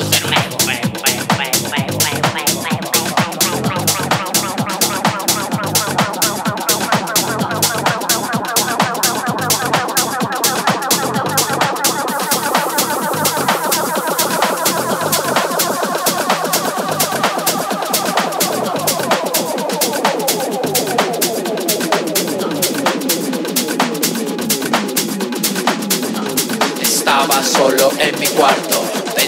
de nuevo. Solo en mi cuarto,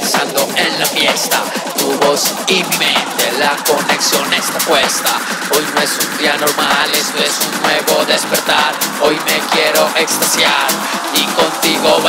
pensando en la fiesta. Tu voz y mi mente, la conexión está puesta. Hoy no es un día normal, esto es un nuevo despertar. Hoy me quiero extasiar y contigo